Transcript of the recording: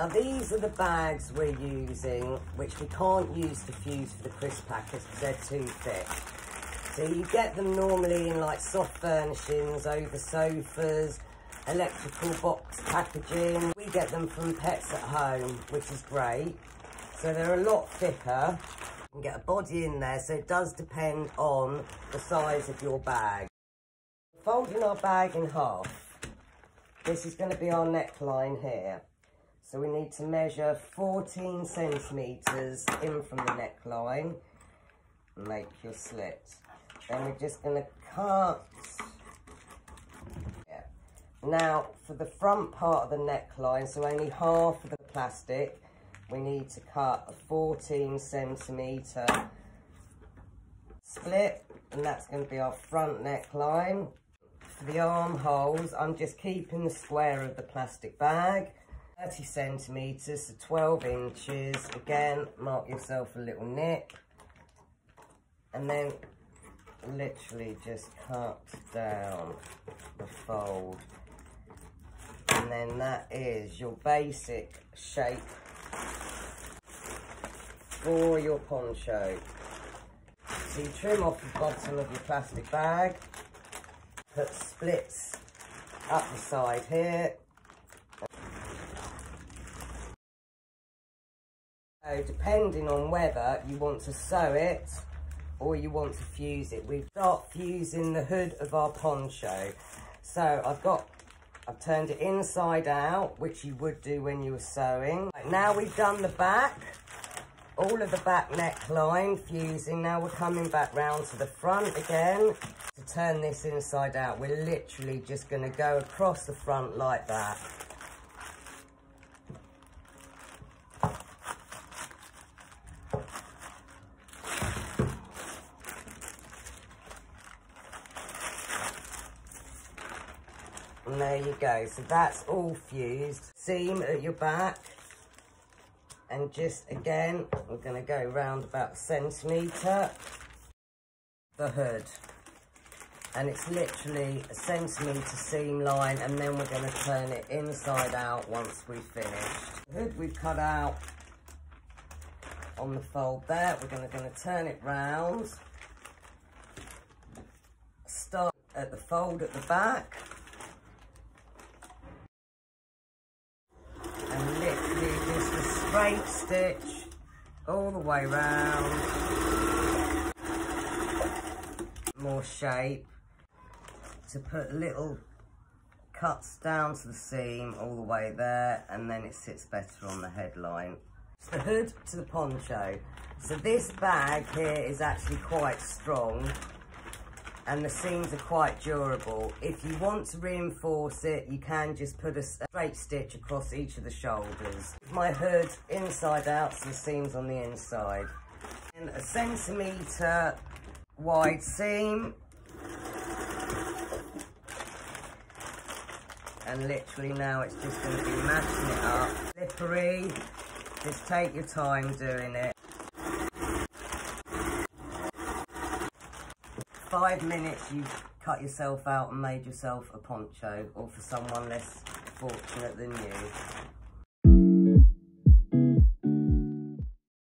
Now these are the bags we're using, which we can't use to fuse for the crisp packets because they're too thick. So you get them normally in like soft furnishings, over sofas, electrical box packaging. We get them from Pets at Home, which is great. So they're a lot thicker. You can get a body in there, so it does depend on the size of your bag. Folding our bag in half. This is going to be our neckline here. So we need to measure 14 centimetres in from the neckline. Make your slit. Then we're just going to cut. Yeah. Now, for the front part of the neckline, so only half of the plastic, we need to cut a 14 centimetre split. And that's going to be our front neckline. For the armholes, I'm just keeping the square of the plastic bag. 30 centimetres to 12 inches. Again, mark yourself a little nick. And then literally just cut down the fold. And then that is your basic shape for your poncho. So you trim off the bottom of your plastic bag, put splits up the side here. So depending on whether you want to sew it or you want to fuse it. We start fusing the hood of our poncho. So I've got, I've turned it inside out, which you would do when you were sewing. Right, now we've done the back, all of the back neckline fusing. Now we're coming back round to the front again. To turn this inside out, we're literally just gonna go across the front like that. And there you go. So that's all fused. Seam at your back. And just again, we're going to go round about a centimetre. The hood. And it's literally a centimetre seam line. And then we're going to turn it inside out once we've finished. The hood we've cut out on the fold there. We're going to, going to turn it round. Start at the fold at the back. Straight stitch all the way round. More shape to put little cuts down to the seam all the way there and then it sits better on the headline. It's the hood to the poncho. So this bag here is actually quite strong and the seams are quite durable. If you want to reinforce it, you can just put a straight stitch across each of the shoulders. My hood inside out, so the seams on the inside. And a centimetre wide seam. And literally now it's just going to be matching it up. Slippery. Just take your time doing it. Five minutes you've cut yourself out and made yourself a poncho or for someone less fortunate than you.